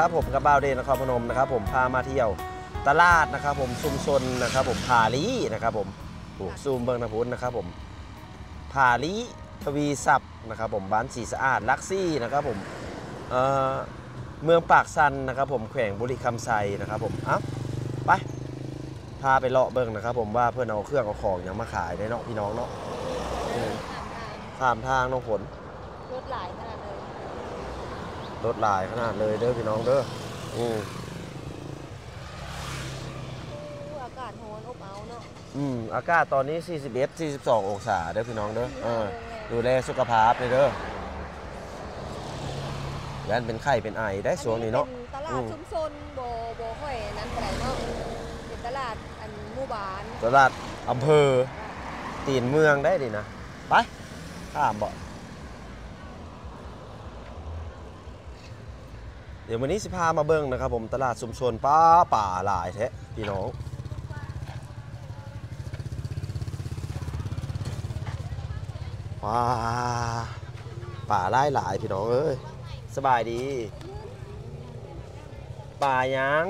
นนะครับผมกับบ่าวเดนนครพนมนะครับผมพามาเที่ยวตลาดนะครับผมชุมชนนะครับผมผาลีนะครับผมโอ้ซูมเบิงนะพุทธนะครับผมผาลีทวีศัพท์นะครับผมบ้านสีสะอาดลักซี่นะครับผมเอ่อเมืองปากซันนะครับผมแขวงบุรีคำไซนะครับผมเอ้าไปพาไปเลาะเบิ่งนะครับผมว่าเพื่อนเอาเครื่องเอาของอย่างมาขายได้เนาะพี่น้องเนาะอืมข้ามทางน้องฝนรถหลายขนาดเลย รถหลายขนาดเลยเด้อพี่น้องเด้ออืมอากาศร้อนอบอ้าเนาะอืมอากาศตอนนี้ 41 42 องศาเด้อพี่น้องเด้อเออดูแลสุขภาพเลยเด้อยันเป็นไข้เป็นไอได้สวงนี้เนาะตลาดชุมชนโบโบค่อยนั้นไปไหนเนาะเป็นตลาดอันหมู่บ้าน ตลาดอำเภอตีนเมืองได้ดินะ ไปข้ามบ่ เดี๋ยววันนี้สิพามาเบิ่งนะครับผมตลาดชุมชนป้าป่าหลายแท้พี่น้องว้าป่าไล่หลายพี่น้องเอ้ยสบายดี ป่าหยัง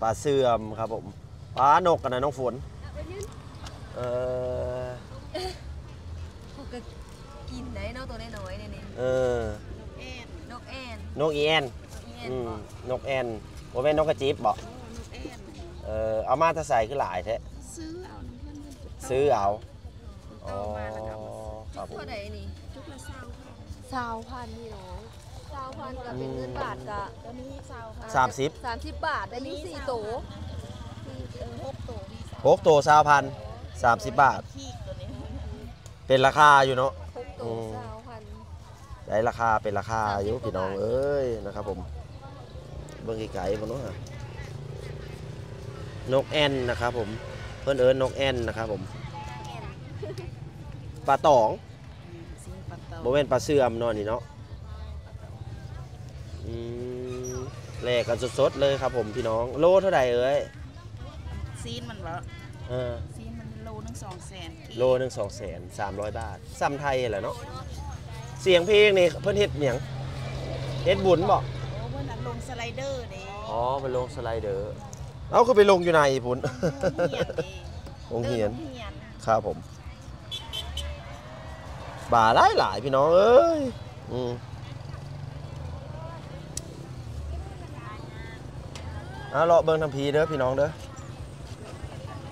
ปลาเสื่อมครับผมปลานกกันนะน้องฝนเออเขาก็กินได้เนาะตัวน้อยๆเนี่ยนี่เออ นกแอนนกอีแอนนกแอนอืมบอกนกแอนว่าเป็นนกกระจิบบอกเออเอามาถ้าใส่คือหลายแท้ซื้อเอาเพื่อนมันซื้อเอาอ๋อโตมาแล้วครับครับผมเท่าไหร่นี่จุกละเศร้าค่ะสาวพันพี่น้องสาวพันก็เป็นเงินบาทกะตอนนี้เศร้าค่ะสามสิบสามสิบบาทได้มีสี่โตสี่เออหกตัวมีสามหกตัวสาวพันสามสิบบาทขี้ตัวนี้เป็นราคาอยู่เนาะหกโตอืมสาวพัน ได้ราคาเป็นราคาอยู่พี่น้องเอ้ยนะครับผมเบิ่งไกลๆบนนู้นอะนกแอนนะครับผมเพื่อนเอิญนกแอนนะครับผมปลาตองสิงปัตเตาโบเวนปลาเสื่อมเนอนนี่เนาะอืมแลกกันสดๆเลยครับผมพี่น้อง โลเท่าไหร่เอ้ยซีนมันวะเออซีนมันโลหนึงสองแสนโลหนึ่งสองแสนสามร้อยบาทซ้ำไทยแหละเนาะ เสียงเพลงนี่เพิ่นเฮ็ดเหมียงเฮ็ดบุญบ่โอ้เพื่อนนั้นลงสไลเดอร์เด้อ๋อไปลงสไลเดอร์เอาคือไปลงอยู่ในพุ่นเหียนเด้โรงเรียนเหียนครับผมบ่าหลายหลายพี่น้องเอ้ยอืมเอาเลาะเบิ่งทำพีเด้อพี่น้องเด้อ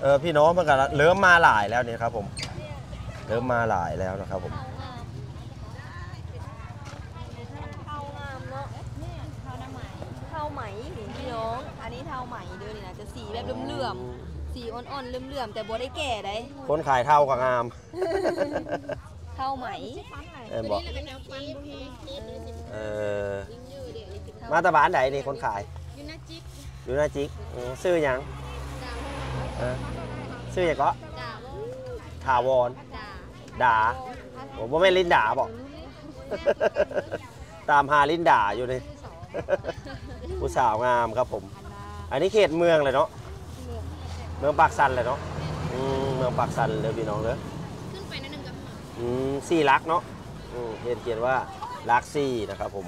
เออพี่น้องมันก็เริ่มมาหลายแล้วเนี่ยครับผม เริ่มมาหลายแล้วนะครับผม เท่างามเนาะเนี่ยเท่าหน้าไหมเท่าไหมนี่พี่น้อง อันนี้ เท่าไหมเด้อนี่นะจะสีแบบเหลื่อมๆสีอ่อนๆเหลื่อมๆแต่บ่ได้แก่ได้คนขายเท่ากับงาม เท่าไหมเออบอกเป็นแนวฟันบุฮีเออมาตะบานไหนนี่คนขายยูนาจิกอยู่หน้าจิกอืมซื้อหยังเออซื้อหยังก็จ้าถาวรจ้าด่าผมว่าไม่นลินด่าบอกตามหาลินด่าอยู่นี่ผู้สาวงามครับผม อันนี้เขตเมืองเลยเนาะเมืองปากสันเลยเนาะอืมเมืองปากสันเลยพี่น้องเลยขึ้นไปนั่นนึงกับอืมสี่ลักเนาะอืมเห็นเขียนว่าลักซี่นะครับผม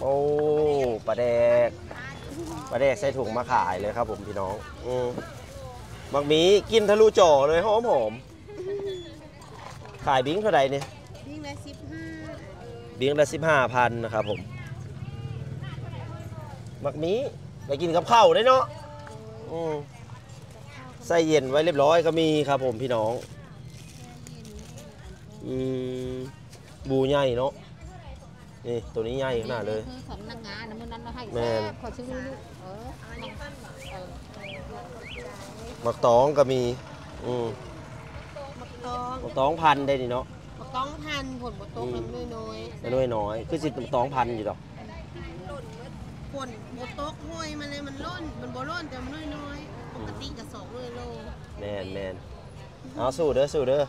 โอ้ปลาแดกปลาแดกใส่ถุงมาขายเลยครับผมพี่น้องอืมบักหมีกินทะลุจ่อเลยหอมหอมขายบิงเท่าไหร่เนี่ยวิ่งละสิบห้าบิงละสิบห้าพันนะครับผมบักหมีไปกินกับข้าวได้เนาะอืมใส่เย็นไว้เรียบร้อยก็มีครับผมพี่น้องอืมบูใหญ่เนาะนี่ตัวนี้ใหญ่ขนาดเลยคือของนางงานนะมันนั้นเราให้แม่นขอชื่อลูกเอออันนี้ปั้นเออมักตองก็มีอืมมักตองมักตองพันได้นี่เนาะมัก ตองพันผลมักตองน้ำน้อยไม่น้อยน้อยๆคือสิมักตองพันอยู่ดอกๆผลบตกห้วยมันเลยมันล้นมันบ่ล้นแต่มันน้อยๆปกติก็สองเลยโลแมนแมนเอาสู้เด้อสู้เด้อ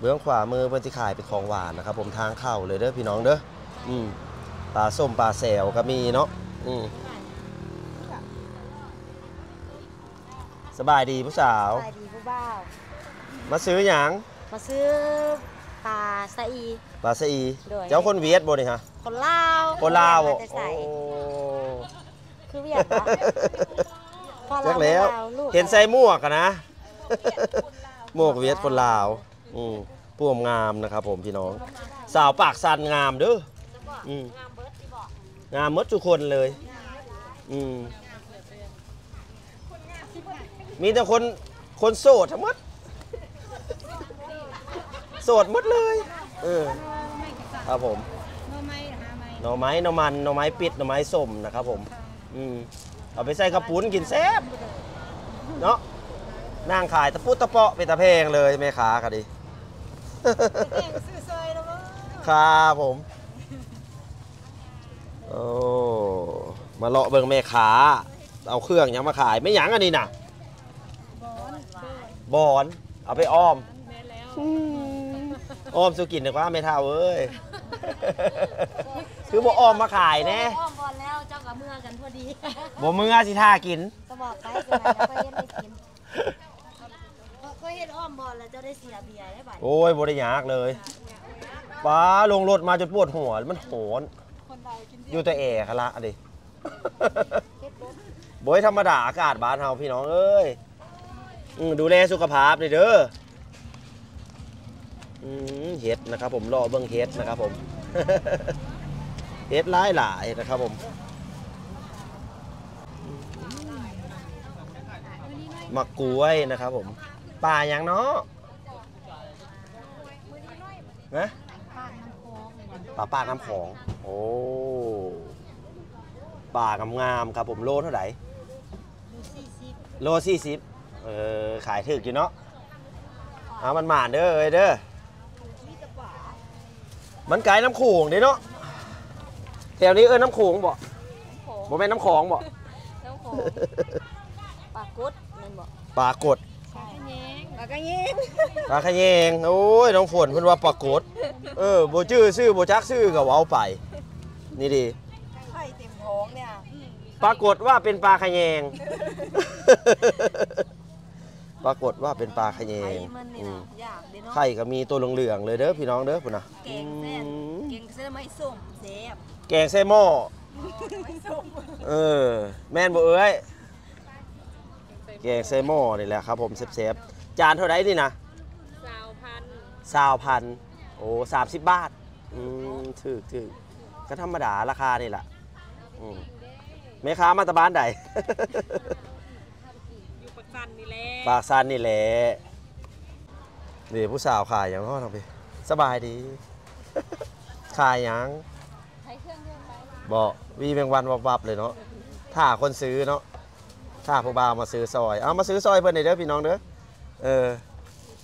เบื้องขวามือเพิ่นสิขายเป็นของหวานนะครับ ผมทางเข้าเลยเด้อพี่น้องเด้ออืมปลาส้มปลาแซวก็มีเนาะอืมสบายดีผู้สาว สบายดีผู้บ่าว มาซื้อหยัง มาซื้อ ปลาสะอี ปลาสะอี โดย เจ้าคนเวียดบ่นี่ฮะ คนลาวคนลาวมาบ่แต่โอ้ ใส่คือเวียดปะพอจัลาวกแล้วลาวลูกเห็นใส่หมวกอะนะ หมวกเวียดคนลาว อืมพ่วงงามนะครับผมพี่น้อง สาวปากสันงามเด้ออืมงามหมดทุกคนเลย อืมมีแต่คนคนโสดทั้งหมด โสดหมดเลยเออครับผมหน่อไม้หาไม้หน่อไม้หน่อมันหน่อไม้ปิดหน่อไม้ส้มนะครับผมอืมเอาไปใส่กระปุ้นกินแซ่บเนาะนั่งขายตะปุตตะเปาะเป็นตะเพงเลยแม่ค้าค่ะดิแกงซื้อซอยแล้วบ่ครับผมโอ้มาเลาะเบิ่งแม่ค้าเอาเครื่องหยังมาขายไม่หยังอันนี้น่ะบอน เอาไปอ้อมอืม อ้อมสุกินดีกว่าไม่เท่าเอ้ย คือบ่อ้อมมาขายแน่อ้อมบอลแล้วเจ้ากับเมื่อกันพอดีบ่มือสิท่ากิน ก็บอกไปเกินแล้วก็เฮ็ดไม่กินก็เฮ็ดอ้อมบอลแล้วเจ้าได้เสียเบียร์ได้บัดโอ้ยบ่ได้ยากเลยป้าลงรถมาจนปวดหัวมันโหนอยู่แต่แอร์คละดิบ่ยธรรมดาอากาศบ้านเฮาพี่น้องเอ้ยอืมดูแลสุขภาพด้วยเด้ออืม เฮ็ดนะครับผมรอเบิ่งเฮ็ดนะครับผมเฮ็ดหลายหลายนะครับผมมักล้วยนะครับผมป่าหยังเนาะนะป่าป่าน้ำของโอ้ป่างามๆครับผมโลเท่าไหร่โลสี่สิบเออขายถึกอยู่เนาะเอามันหมานเด้อเด้อ มันไกลน้ำโขงเด้เนาะแถวนี้เออน้ำโขงบ่โขงบ่แม่นน้ำของบ่น้องโขงปลากุดนั่นบอกปลากดปลาแยงปลากระเยงปลาขะแยงโอ้ยน้องฝนเพิ่นว่าปลากดเออบ่ชื่อชื่อบ่จักชื่อก็เว้าไป นี่ดิไข่เต็มท้องเนี่ยปรากฏว่าเป็นปลาขะแยง ปรากฏว่าเป็นปลาขะแยไข่งมันนี่อืนะมอยากเด้เนาะไข่ก็มีตัวเหลืองๆเลยเด้อพี่น้องเด้อพุ่นน่ะแกงเส้นอืมแกงเส้นไม่ส้มแซ่บแกงไส้หม้อไม่ส้มเออ แม่นบ่เอ้ยแกงไส้หม้อนี่แหละครับผมแซ่บๆจานเท่าไหร่นี่นะ สาวพันสาวพันโอ้สามสิบบาท อืมถือถือก็ธรรมดาราคานี่แหละอืมแม่ค้ามาตะบ้านใด อยู่ปักสันนี่แหละ ปากซันนี่แหละนี่ผู้สาวขายอย่างน้อทำไปสบายดี ขายหยังใช้เครื่องเรื่องไปบอกวีแมงวันวับๆเลยเนาะถ้าคนซื้อเนาะถ้าผู้บ่าวมาซื้อซอย เอามาซื้อซอยเพิ่นหน่อยเด้อพี่น้องเด้อเออ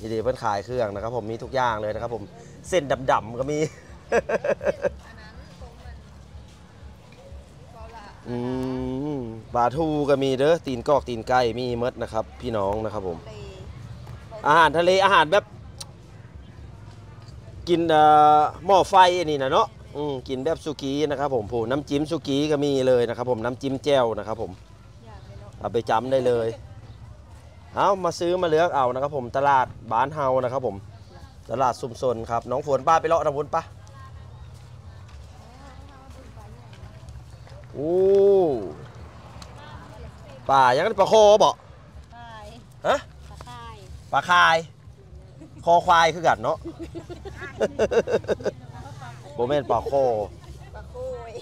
ดีดีเพิ่นขายเครื่องนะครับ ผมมีทุกอย่างเลยนะครับ ผมเส้นดำๆก็มีอืม ปลาทูก็มีเด้อตีนกอกตีนไก่มีหมดนะครับ พี่น้องนะครับผมไปอาหารทะเลอาหารแบบ กินเอ่อหม้อไฟอันนี้นะเนาะอืมกินแบบสุกี้นะครับผมผู้น้ำจิ้มสุกี้ก็มีเลยนะครับ ผมน้ำจิ้มแจ่วนะครับผมอยากเลยเนาะเอาไปจำได้เลย เอามาซื้อมาเลือกเอานะครับ ผมตลาดบ้านเฮานะครับ ผมตลาดซุมซนครับ น้องฝนป้าไปเลาะน้ำฝนป้าโอ้ ป่ายังปลาโคบ่ใช่ฮะตะไคร้ปลาคาย คอควายคือกันเนาะโบแม่นปลาโคปลาโค้ย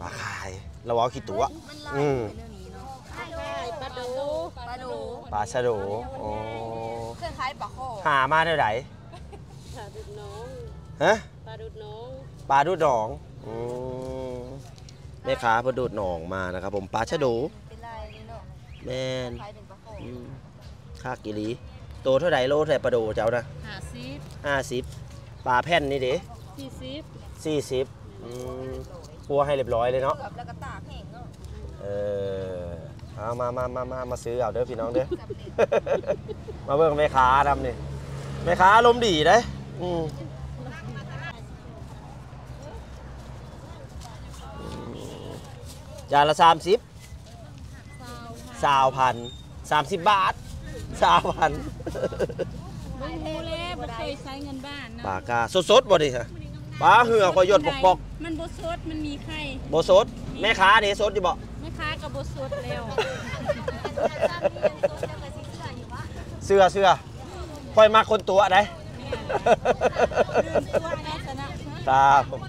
ปลาคายเราเอาขี้ตัวมันลายอืมเป็นเรื่องนี้เนาะปลาปลาดูปลาดูปลาชะโดอ๋อเครื่องคล้ายปลาโค้หามาเท่าไหร่ปลาดุดน้องฮะปลาดุดน้องปลาดูดหนองอืมแม่ค้าเพอดูดหนองมานะครับผมปลาชะโด แมนคล้ายเป็นปลาโค้อืมค่ากิลีโตเท่าไหร่โลเท่าไหร่ปลาโดเจ้านะหาซิปห้าสิบปลาแผ่นนี่ดิสี่ซิปสี่สิบอืมปัวให้เรียบร้อยเลยเนาะ เกือบแล้วก็ตากแห้งเนาะเออเอามามามามามาซื้อเอาเด้อพี่น้องเด้อมาเบิ่งแม่ค้าทำนี่แม่ค้าอารมณ์ดีเด้อืมจานละสามสิบ สาวพัน30บาทสามพันบ่รู้แล้วบ่เคยใช้เงินบ้านปลาเนาะกาสดๆบ่ดิฮะปลาเหือคอยหยดปอกมันบ่สดมันมีไข่ๆบ่สดแม่ค้านี่สดอยู่บ่แม่ค้าก็บ่สดแล้วเสื้อเสื้อค่อยมาคนตัวได้ลืมตัวแม่ซะนะครับผม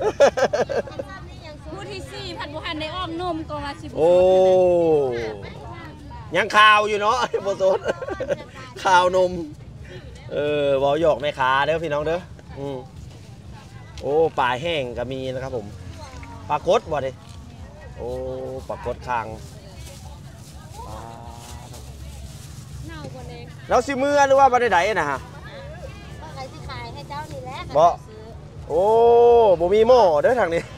ผู้ ที่สี่พันบ่ทันได้อ้อมนมก็ว่าสิบ่โอ้ยังข่าวอยู่เนาะบ่สดข่าวนม เออเวอหยอกแม่ค้าเด้อพี่น้องเด้ออืมโอ้ปลาแห้งก็มีนะครับผมปลากดบ่ดิโอ้ปลากดคางปลาเน่าบ่เลยแล้วสิมือหรือว่าบ่ได้ไดนะฮะก็ใครที่ขายให้เจ้านี่แหละบ่ซื้อโอ้บ่มีหม้อเด้อทางนี้อันไ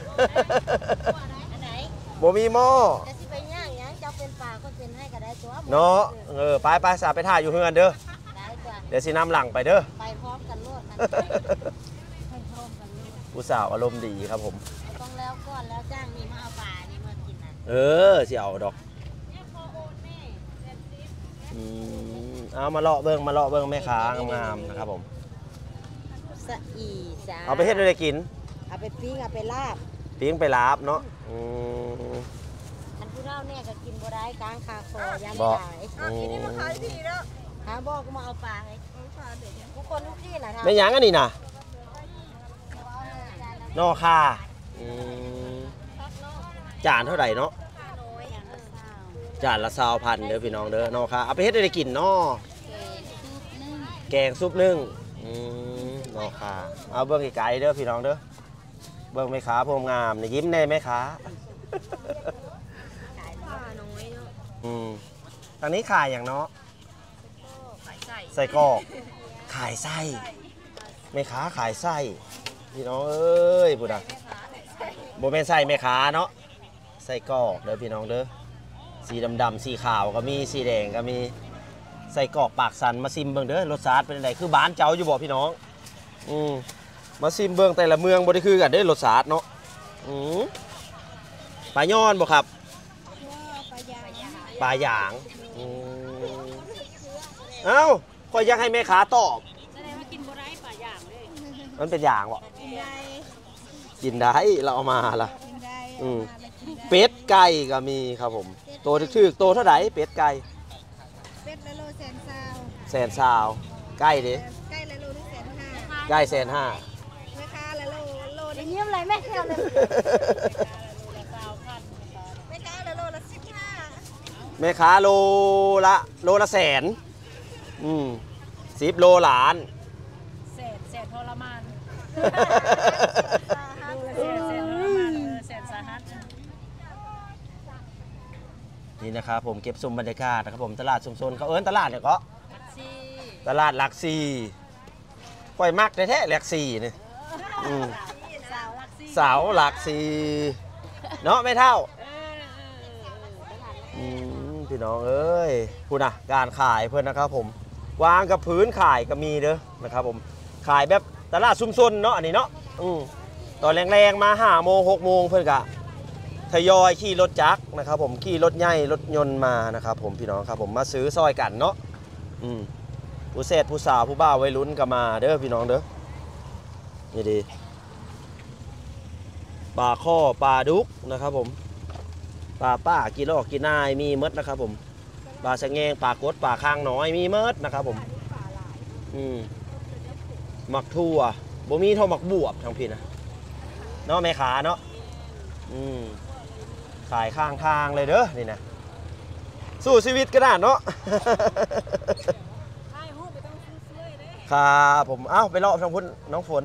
หน บ่มีหม้อจะสิไปย่างหยังเจ้าเป็นป่าก็เป็นให้ก็ได้ตัวเนาะเออไปไปสาไปถ่ายอยู่เฮือนเด้อได้ตัวเดี๋ยวสินำหลังไปเด้อไปพร้อมกันโลดนะไปพร้อมกันโลดผู้สาวอารมณ์ดีครับผมต้องแล้วก่อนแล้วจ้างนี่มาเอาป่านี่มากินนะเออสิเอาดอกอืมเอามาเลาะเบิ่งมาเลาะเบิ่งแม่ค้างามๆนะครับผมสะอีจ้าเอาไปเฮ็ดอะไรกิน เอาไปปิ้งเอาไปลาบ ปิ้งไปลาบเนาะอืมอันผู้เล่าเนี่ยก็กินบ่ได้กลางคาคอยามบ่ขายอืมหาบอกก็มาเอาปลาให้ทุกคนทุกที่นะแม่หยังอันนี้น่ะนอคาอืมจานเท่าไหร่เนาะจานละ20,000เด้อพี่น้องเด้อนอคาเอาไปเฮ็ดอะไรกินเนาะแกงซุปนึ่งอืมนอคาเอาเบิ้งไกลๆเด้อพี่น้องเด้อ เบิ้งแม่ค้าพวงงามนี่ยิ้มแน่แม่ค้าผ้าน้อยเนาะอืมทางนี้ขายอย่างเนาะใส่ใส่ใส่กรอกขายไส้แม่ค้าขายไส้พี่น้องเอ้ยพูดอะโบแม่นไส้แม่ค้าเนาะไส้กรอกเด้อพี่น้องเด้อสีดำๆสีขาวก็มีสีแดงก็มีใส่กรอกปากสันมาซิมเบิ่งเด้อรสชาติเป็นไงคือบ้านเจ้าอยู่บ่พี่น้อง อืม มาซิมเบิ่งแต่ละเมืองบ่ได้คือกันเด้อรสชาติเนาะอืมปลาย้อนบ่ครับปลาหยางอืมเอ้าคอยอยากให้แม่ค้าตอบแสดงว่ากินบ่ได้ป่าอย่างเลยมันเป็นอย่างบ่กินได้เราเอามาล่ะอืมเป็ดไก่ก็มีครับผม โตชื่อโตเท่าไหร่เป็ดไก่เป็ดละโลแสนซาวแสนสาวไก่เด้ใกล้ละโลนึงแสนห้าไก่แสนห้าแม่ค้าละโล โลเดี๋นึยวงเยี่ยมอะไรแม่เที่ยวเลยแม่ค้าละโลละสิบห้าแม่ค้าโลละโลละแสน อืมสิบโลหลานแสนแสนทรมานแสนแสนทรมานเออแสนสาหัสนี่นะครับผมเก็บซุมบรรยากาศนะครับผมตลาดชุมชนเขาเอิ้นตลาดเนี่ยก็สี่ตลาดหลักสี่ค่อยมักแท้ๆหลักสี่นี่อืม สาวหลักสี่เนาะไม่เท่าพี่น้องเอ้ยพูดนะการขายเพื่อนนะครับผม วางกับพื้นขายก็มีเด้อนะครับผมขายแบบตลาดซุ่มซนเนาะอันนี้เนาะอืมตอนแรงๆมาห้าโมงหกโมงเพื่อนกะทยอยขี่รถจักรนะครับผมขี่รถใหญ่รถยนต์มานะครับผมพี่น้องครับผมมาซื้อซอยกันเนาะอืมผู้เศษผู้สาวผู้บ่าววัยรุ่นก็มาเด้อพี่น้องเด้อนี่ดี ปลาข้อปลาดุกนะครับผมปลาป้ากินลอกกินนายมีเมดนะครับ ผมปลาสะแงงปลากดปลาคางน้อยมีเมดนะครับ ผม อืมหมักทั่วบ่มีเท่าหมักบวบทางพี่นะเนาะแม่ขาเนาะอืมขายข้างทางเลยเด้อนี่นะสู้ชีวิตก็ได้เนาะใช่ฮู้ไปต้องซื้อๆเลยครับผมเอ้าไปเลาะทางพุ่นน้องฝน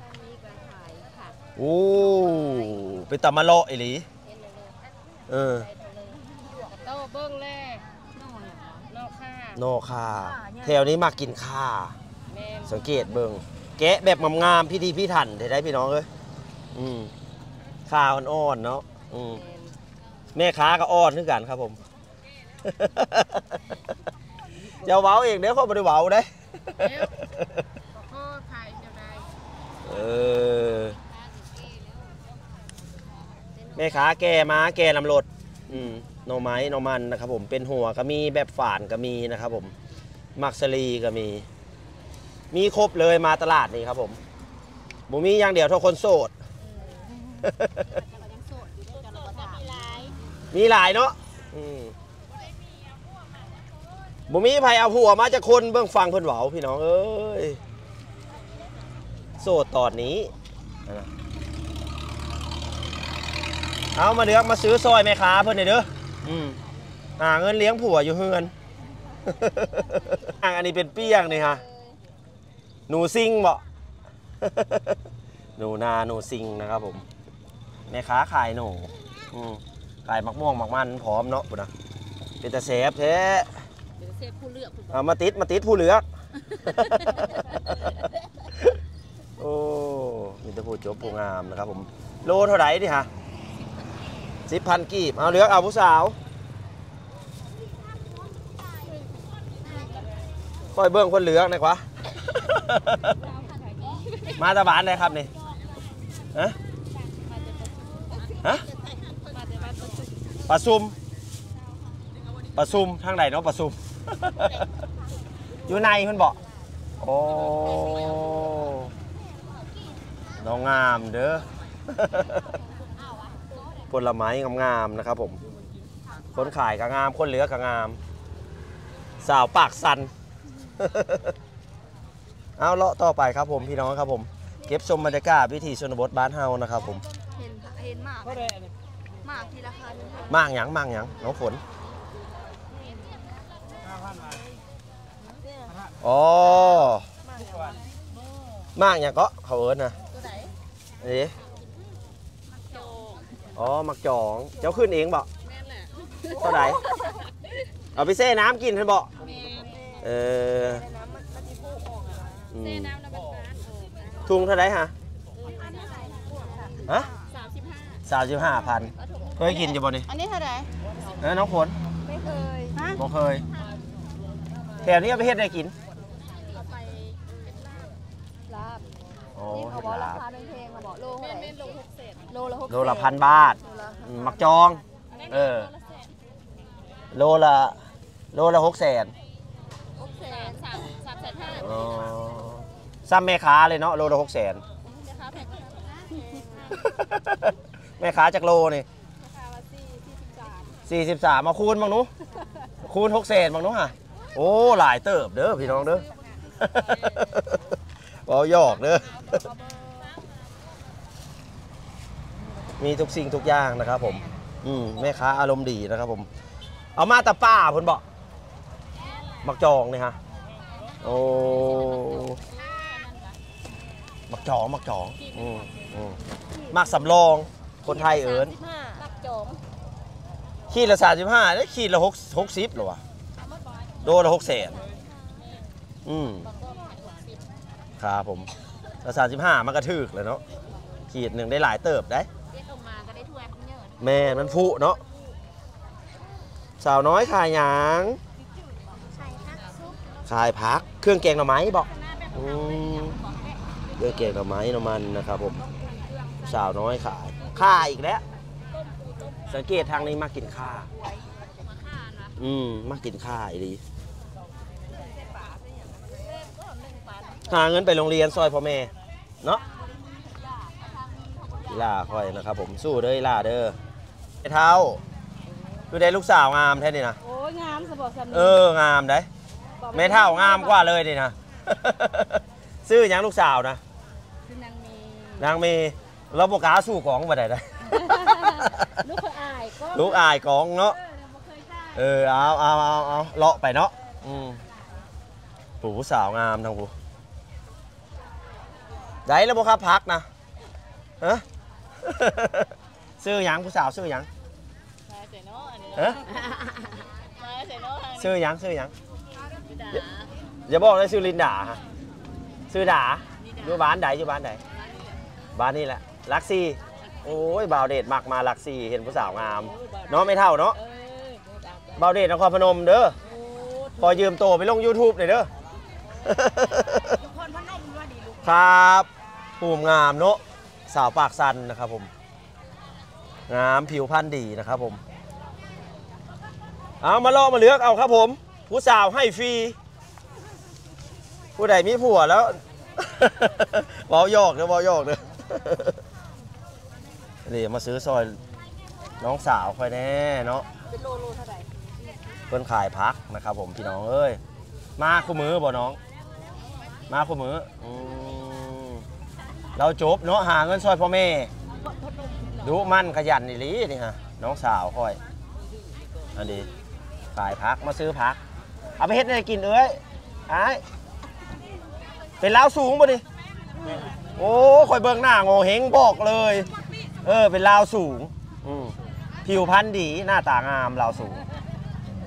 ตอนนี้ก็ขายผัก โอ้ไปตำมาเลาะไอหลีเออโตเบิ่งแลนอกนอกค่าโนคาแถวนี้มากินข้าสังเกตเบิงแกะแบบงามๆพี่ดีพี่ทันได้ได้พี่น้องเอ้ยอืมข้าวอ่อนๆเนาะอืมแม่ค้าก็อ่อนคือกันครับผมอย่าเว้าเองเด้อเขาไม่ได้เว้าเด้อเออ แม่ค้าแก่ม้าแก่ลำรถอืมหน่อไม้หน่อมันนะครับผมเป็นหัวก็มีแบบฝานก็มีนะครับผมมักสลีก็มี มีครบเลยมาตลาดนี่ครับผมบุมีอย่างเดียวเท่าคนโสด มีหลายเนาะบุมีไผเอาผัวมาจากคนเบื้องฟังเพิ่นเว้าพี่น้องเอ้ย โสดตอนนี้นะ เอามาเลือกมาซื้อซอยแม่ค้าเพื่อนหน่อยเด้ออืมหาเงินเลี้ยงผัวอยู่เฮือนอะอันนี้เป็นเปี้ยงนี่ฮะหนูซิงบ่หนูนาหนูซิงนะครับผมแม่ค้าขายหนูอืมขายมักม่วงมักมันพร้อมเนาะปุ่นนะเป็นตาเซฟแท้เดี๋ยวเซฟผู้เลือกผู้เอามาติดมาติดผู้เหลือกโอ้มีแต่ผู้จบผู้งามนะครับผมโลเท่าไหร่ดิฮะ สิบพันกีบเอาเลือกเอาผู้สาวคอยเบิ้องคนเหลือกน่อยวะมาตะบานเลยครับนี่ฮะฮะปลาซุมปลาซุมทางไหนเนาะปลาซุมอยู่ในเพิ่นบอกโอ้น้องงามเด้อ ผลไม้งามๆนะครับผม คนขายก็งาม คนเหลือก็งาม สาวปากสัน เอาเลาะต่อไปครับผมพี่น้องครับผม เก็บชมบรรยากาศวิถีชนบทบ้านเฮานะครับผม เห็นเห็นหมากหมากทีละคันมากหยังมากหยังน้องฝนอ๋อมากหยังก็เขาเอิญนะตัวไหนเอ๊ะ อ๋อมักจอง เจ้าขึ้นเองบ่แม่นแหละเท่าไหร่เอาไปเซ่น้ำกินท่านบ่แม่เออในน้ำมันมันจะพูออกอะอืเซมน้ำน้ำมันร้านเออทุงเท่าไหร่ฮะฮะสามสิบห้าสามสิบห้าพันเคยกินอยู่บ่นี่อันนี้เท่าไหร่เออน้องฝนไม่เคยบ่เคยแถวนี้เอาไปเฮ็ดได้กินเอาไปลาบโอ้นี่เขาเฮ็ดบอกราลาบคาแพงๆมาบอกโลแม่เท่าไหร่ นแม่นลงหกเศษโลละหกโลละพันบาทโลละอืมมักจอง เออ โลละโลละหกแสนหกแสนสามสามแสนห้าอ๋อซ้ำแม่ค้าเลยเนาะโลละหกแสนนะคะแพงแม่ค้าจากโลนี่ราคาว่าสี่สี่สิบสามสี่สิบสามมาคูณบ้างหนูคูณหกแสนบ้างหนูฮะโอ้หลายเติบเด้อพี่น้องเด้อบอหยอกเด้อ มีทุกสิ่งทุกอย่างนะครับ ผม อืมแม่ค้าอารมณ์ดีนะครับ ผม เอามาแตาป้าเพิ่นบอกมักจองนี่ฮะโอ้มักจองมักจองอืมอืมมักสำรองคนไทยเอิญสิบห้าตักจอมขีดละสามสิบห้าแล้วขีดละหกหกสิบหรอวะโดละหกแสนอืมครับผมละสามสิบห้ามันกระทึกเลยเนาะขีดหนึ่งได้หลายเติบได้ แม่มันฟุเนาะสาวน้อยขายหยางไข่พักซุปขายพักเครื่องแกงหน่อไม้บอกอืมเครื่องแกงหน่อไม้หน่อมันนะครับผมสาวน้อยขายข่าอีกแล้ว สังเกตทางนี้มากินข้าอืมมากินข้าอีดีหาเงินไปโรงเรียนซอยพ่อแม่เนาะอีล่าคอยนะครับผมสู้เด้ออีล่าเด้อ ไอ้เท้าดูได้ลูกสาวงามแท้นี่นะโอ้ยงามสมบัติสำเอองามได้แม่เท่างามกว่าเลยนี่นะซื้อหยังลูกสาวนะคือนางมีนางมีเราบกล้าสู้ของมาได้ได้ลูกเคยอายก็ลูกอายของเนาะเออเราบ่เคยได้เออเอาเอาเอาเอาเลาะไปเนาะอืมผู้สาวงามทั้งผู้ได้แล้วบ่ครับพักนะฮะ ซื้อหยังผู้สาวซื้อหยังมาเสร็จเนาะอันนี้ฮะมาเสร็จเนาะซื้อหยังซื้อหยังด่าอย่าบอกเลยซื้อลินดาฮะซื้อดาอยู่บ้านใดอยู่บ้านใดบ้านนี่แหละลักซี่โอ้ยบ่าวเดชมักมาลักซี่เห็นผู้สาวงามเนาะไม่เท่าเนาะเออด่าบ่าวเดชนครพนมเด้อโอ้พอยืมโตไปลง YouTube หน่อยเด้อ ทุกคนพนมว่าดีลูกครับภูมิงามเนาะสาวปากสันนะครับผม งามผิวพรรณดีนะครับผม เอามาลอกมาเลือกเอาครับผม ผู้สาวให้ฟรี ผู้ใดมีผัวแล้วบาหยอกเด้อเบาหยอกเด้อนี่มาซื้อซอยน้องสาวค่อยแน่เนาะเป็นโลโลเท่าไหร่เพิ่นขายพักนะครับผมพี่น้องเอ้ย มาคู่มือบ่น้อง มาคู่มืออมเราจบเนาะหาเงินซอยพ่อแม่ ดูมันขยันนี่ลีนี่ฮะน้องสาวคอย อันนี้ขายพักมาซื้อพัก เอาไปเฮ็ดอะไรกินเอ้ยไอ้เป็นลาวสูงบ่ดิโอ้คอยเบิ่งหน้าโงเฮงบอกเลย เออ เป็นลาวสูงผิวพรรณดีหน้าตางามลาวสูง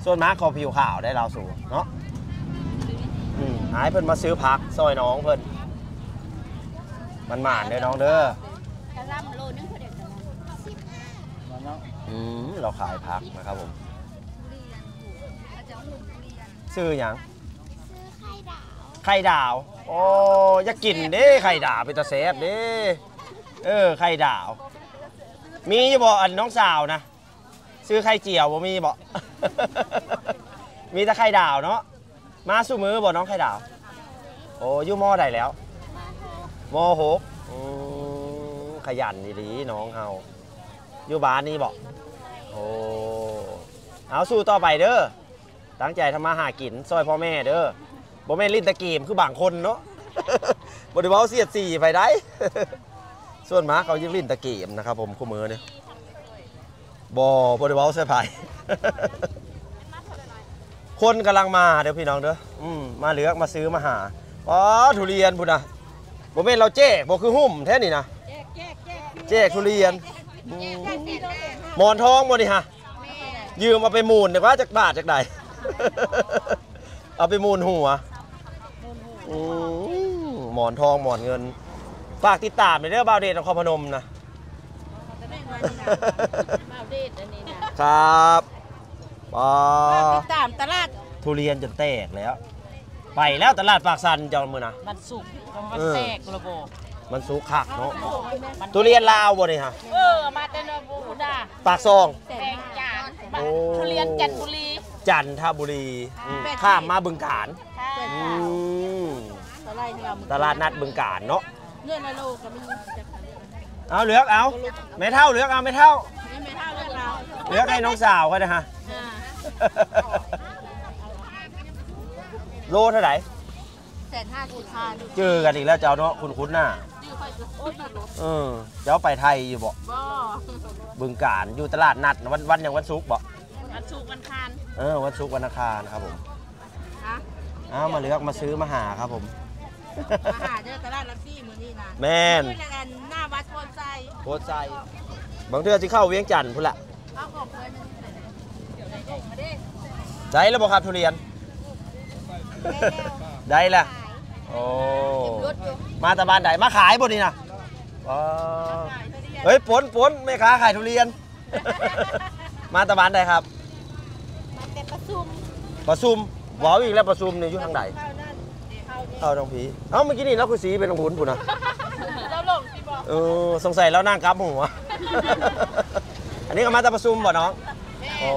ส่วนมากเขาผิวขาวได้ลาวสูงเนาะอืมหายเพิ่นมาซื้อพักซอยน้องเพิ่นมันหมานเด้อน้องเด้อ กะล่ำโลนึงเพิ่นเด็กกะล่ำ อืมเราขายพักนะครับผมซื้อหยังไข่ดาว โอ้อยากกินเด้ไข่ดาวเป็นตะแซบเด้เออไข่ดาว มีอยู่บ่อันน้องสาวนะซื้อไข่เจียวบ่มีบ่มีแต่ไข่ดาวเนาะมาสู้มือบ่น้องไข่ดาว โอ้อยู่มอใดแล้วมอหกอืมขยันดีๆน้องเฮาอยู่บ้านนี่บ่ โอ้เอาสู้ต่อไปเด้อตั้งใจทำมาหากินซอยพ่อแม่เด้อบ่แม่นลิ้นตะเกีมคือบางคนเนาะบ่ได้เว้าเสียดสีไปได้ ส่วนมากเขายิงลิ้นตะเกีมนะครับผมคู่มือเนี่ยบ่บ่ได้เว้าใส่ไผคนกำลังมาเดี๋ยวพี่น้องเด้ออืมมาเลือกมาซื้อมาหาอ๋อทุเรียนพุ่นนะบ่แม่นเราแจกบ่คือหุ้มแท้นี่นะแจกทุเรียนอืม หมอนทองบ่นี่ฮะยืมเอาไปมูลเดี๋ยวว่าจากบาทจากใดเอาไปมูลหัวหมอนทองหมอนเงินฝากติดตามในเรื่องบาวเดชนครพนมนะมนะครับปอติดตามตลาดทุเรียนจนแตกแล้ว ไปแล้วตลาดปากสันจองมือนะมันสุกมันแตกระบบมันสุกคักเนาะทุเรียนลาวบ่นี่ฮะเออมา แต่นบูดาปากซองแตงจานโอ้ ทุเรียนจันทบุรี จันทบุรีอืมข้ามมาบึงกาฬค่ะ อืมตลาดที่เราตลาดนัดบึงกาฬเนาะเงื่อนละโลก็มีจะขายเอาเลือกเอาไม่เท่าเลือกเอาไม่เท่าไม่ไม่เท่าเรื่องเราเลือกให้น้องสาวก็ได้ฮะ อ่าโลเท่าไหร่แสนห้ากุทานเจอกันอีกแล้วเจ้าเนาะคุณคุ้นหน้า ชื่อค่อยคือโอ้ยรถเออเจ้าไปไทยอยู่บ่บ่บึงกาฬอยู่ตลาดนัดวันวันอย่างวันศุกร์บ่มันสุกมันคานเออวันศุกร์วันอังคารครับผมฮะเอามาเลือกมาซื้อมาหาครับผมมาหาเจอตลาดลักซี่มือนี่นะแม่นเพื่อนกันหน้าวัดโพนไซโคตรใจบางเทื่อสิเข้าเวียงจันทน์พุ่นละเขาบอกเลยมันเดี๋ยวได้มาเด้ได้แล้วบ่ครับทุเรียน ได้ละ โอ้รถอยู่มาตะบานใดมาขายบ่นี่นะอ๋อเฮ้ยปนปนแม่ค้าขายทุเรียน มาตะบานใดครับมันแต่ประชุมประซุมว้าวอีกแล้วประซุมนี่อยู่ทางใดเข้านั่นเข้านี่เอาทางผีเอ้าเมื่อกี้นี่เราคือสีเป็นทางพุนพุ่นนะแล้วหลงสิบอกเออสงสัยแล้วนั่งกับหัวอันนี้ก็มาตะประซุมบ่น้องโอ้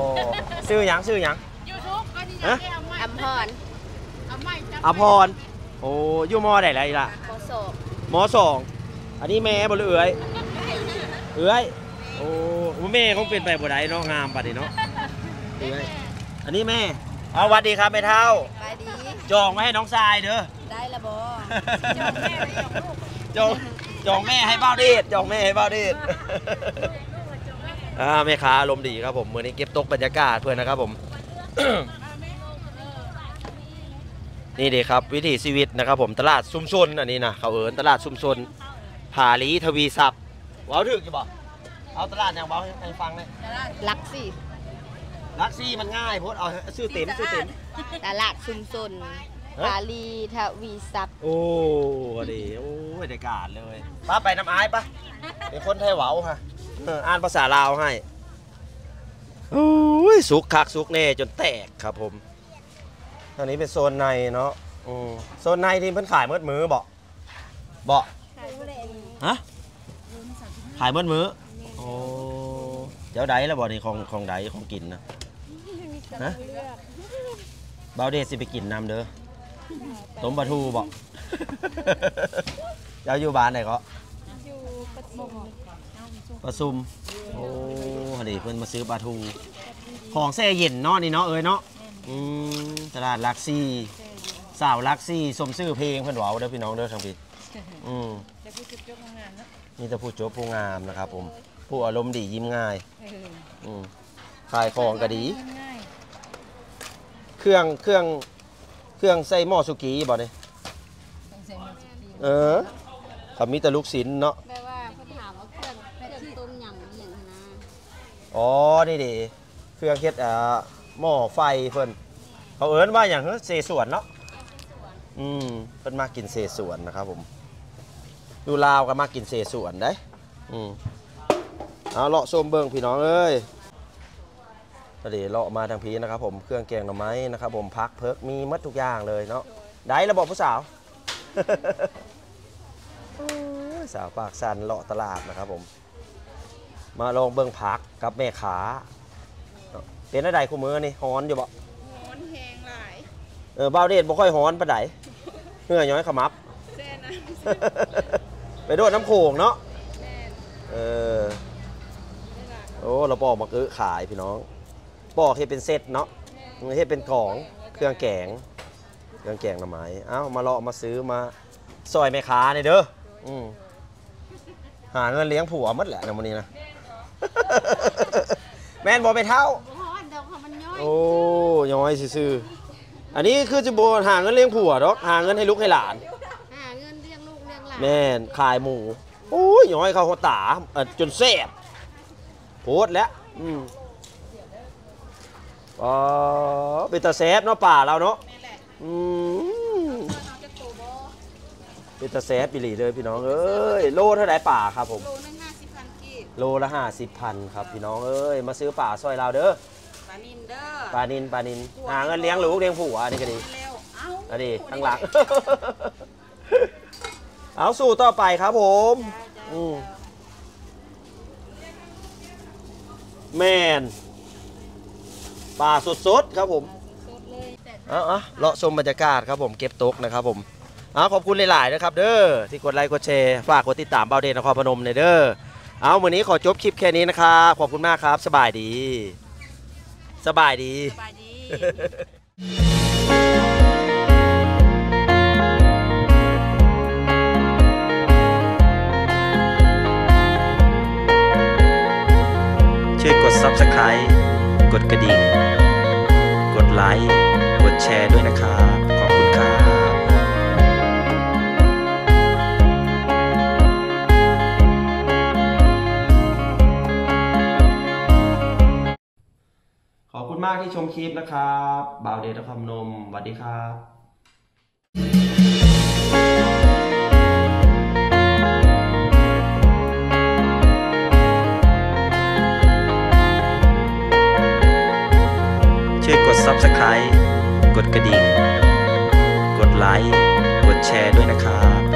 ซื้อหยังซื้อหยังยูทูบก็ที่จะฮะเอาไม้อัมพรเอาไม้จับอภรณ์ โอ้อยู่มอไหนไรล่ะโคโซมสองอันนี้แม่บ่หรือเอ๋ยเอ๋ยโอ้แม่คงเป็นไปบ่ได้เนาะงามปานนี้เนาะเอ๋ยอันนี้แม่เอาหวัดดีครับแม่เท่าไปดีจองไว้ให้น้องทรายเด้อได้ละบอจองจองแม่ให้เบ้าเดชจองแม่ให้เบ้าเดชอ่าแม่ค้าอารมณ์ดีครับผมมื้อนี้เก็บตกบรรยากาศเพื่อนนะครับผม นี่เด็ครับวิถีชีวิตนะครับผมตลาดชุมชนอันนี้นะเขาเอินตลาดชุมชนผาลีทวีศัพท์ว้าวถึกอยู่บ่เอาตลาดอย่างว้าวให้ฟังเลยลักซี่ลักซี่มันง่ายโพดเอาชื่อเต็มชื่อเต็มตลาดชุมชนเฮ้ยปาลีทวีซับโอ้ดีโอ้บรรยากาศเลยป้าไปน้ำอายปะเป็นคนไทยเหวาฮะเอออ่านภาษาลาวให้โอ้ยสุกคักสุกแน่จนแตกครับผม อันนี้เป็นโซนในเนาะอืมโซนในที่เพิ่นขายเมื่อมือบ่บ่ฮะขายเมื่อมือโอ้เจ้าใดแล้วบ่นี่ของของใดของกินนะฮะเบาเดชสิไปกินน้ำเด้อต้มปลาทูบ่เจ้าอยู่บ้านไหนก็อยู่ปฐมปลาซุมโอ้ฮันดีเพิ่นมาซื้อปลาทู ของแซ่เย็นเนาะนี่เนาะเอ้ยเนาะ อืมตลาดลักซี่สาวลักซี่สมซื่อเพลงเพิ่นเว้าเด้อพี่น้องเด้อทางพี่อืมจะพูดจุดยกงานเนาะนี่จะผู้จบผู้งามนะครับ ผม ผู้อารมณ์ดียิ้มง่ายเอออืมขายของก็ดีง่ายเครื่องเครื่องเครื่องใส่หม้อสุกี้บ่เนี่ยต้องใส่มาสุกี้เออเขามีแต่ลูกศิลเนาะแปลว่าเพิ่นถามว่าเครื่องเครื่องต้มยำอหย่างนะอ๋อนี่ดิเครื่องเฮ็ดอ่า หม้อไฟเพิ่นเขาเอิ้นว่าอย่างเฮ้ยเสสวนเนาะอืมเพิ่นมากินเสสวนนะครับผมดูลาวก็มากินเสสวนได้อืมเอาเลาะส้มเบิ่งพี่น้องเอ้ยก็เดี๋ยวเลาะมาทางพีนะครับผมเครื่องแกงหน่อไม้นะครับผมพักเพิกมีหมดทุกอย่างเลยเนาะได้ระบอกผู้สาวสาวปากสันเลาะตลาดนะครับผม มาลองเบิ่งผักกับแม่ขา เนาะเป็นอะไรคู่มือนี่ฮ้อนอยู่บ่ฮ้อนแหงหลาย เออบ้าวเดชบ่ค่อยฮ้อนปานใดเหงื่อย้อยขมับแซ่นะไปโดดน้ำโขงเนาะเออโอ้เราปอกมาเออขายพี่น้องปอกให้เป็นเซตเนาะให้เป็นของเครื่องแกงเครื่องแกงหน่อไม้เอ้ามาเลาะมาซื้อมาซอยแม่ค้าเนี่ยเด้ออืมหาเงินเลี้ยงผัวหมดแหละในวันนี้นะ แม่นบ่ไปเท่า อยโอ้ย้อยซื่อๆอันนี้คือจะโบหาเงินเลี้ยงผัวดอกหาเงินให้ลูกให้หลาน หาเงินเลี้ยงลูกเลี้ยงหลานแม่นขายหมูโอ้ยย้อยเขาหัวตาเอ่อจนแซ่บโพดแล้วอืมอ๋อเป็นตาแซ่บเนาะป่าเราเนาะอืมเป็นตาแซ่บปีหลีเลยพี่น้องเอ้ยโลเท่าไหร่ป่าครับผมโลนึงห้าสิบพันกีบโลละห้าสิบพันครับพี่น้องเอ้ยมาซื้อป่าซอยเราเด้อปลานินเด้อปลานินปลานินหาเงินเลี้ยงลูกเลี้ยงผัวอันนี้ก็ดีแล้วเอ้าอันนี้ข้างหลัง เอาสู่ต่อไปครับผม อืมแมนป่าสดๆครับผมเอาเอาเลาะชมบรรยากาศครับผมเก็บตกนะครับผมเอาขอบคุณหลายๆนะครับ เด้อที่กดไลค์กดแชร์ฝากกดติดตามเบาเดนนครพนมในอยเด้อเอาวันนี้ขอจบคลิปแค่นี้นะครับขอบคุณมากครับ สบายดี สบายดี สบายดีช่วยกด Subscribe กดกระดิ่ง กดไลค์ กดแชร์ด้วยนะครับ มากที่ชมคลิปนะครับบ่าวเดชครพนมสวัสดีครับช่วยกด Subscribe กดกระดิ่ง กดไลค์ กดแชร์ด้วยนะครับ